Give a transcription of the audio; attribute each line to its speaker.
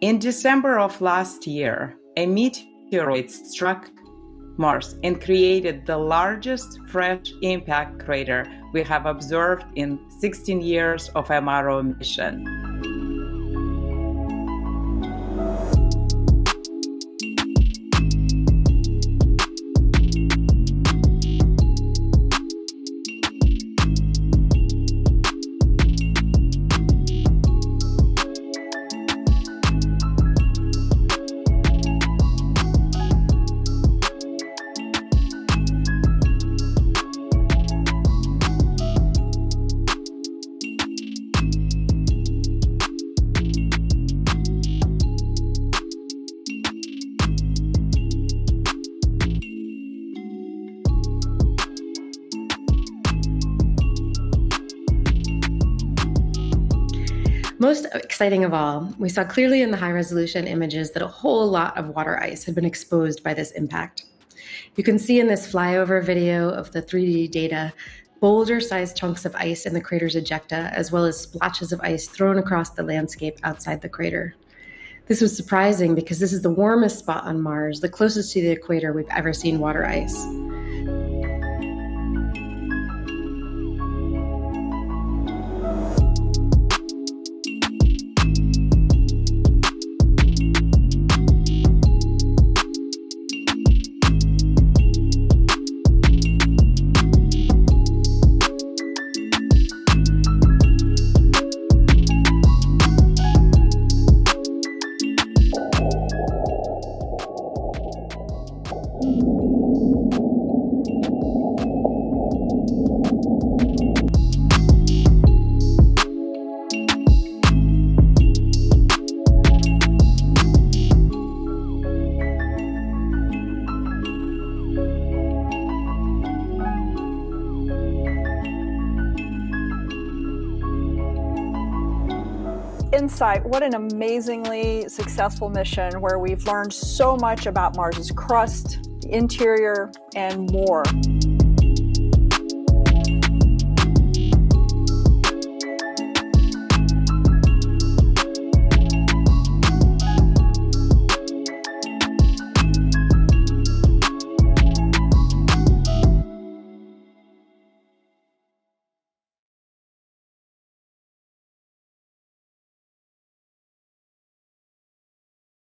Speaker 1: In December of last year, a meteoroid struck Mars and created the largest fresh impact crater we have observed in 16 years of MRO mission.
Speaker 2: Most exciting of all, we saw clearly in the high resolution images that a whole lot of water ice had been exposed by this impact. You can see in this flyover video of the 3D data boulder sized chunks of ice in the crater's ejecta, as well as splotches of ice thrown across the landscape outside the crater. This was surprising because this is the warmest spot on Mars, the closest to the equator we've ever seen water ice. Thank you.
Speaker 3: InSight, what an amazingly successful mission where we've learned so much about Mars's crust, the interior, and more.